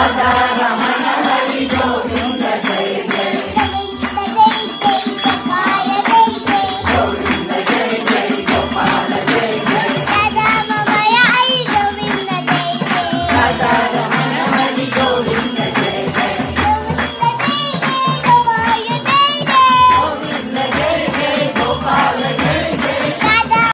Radha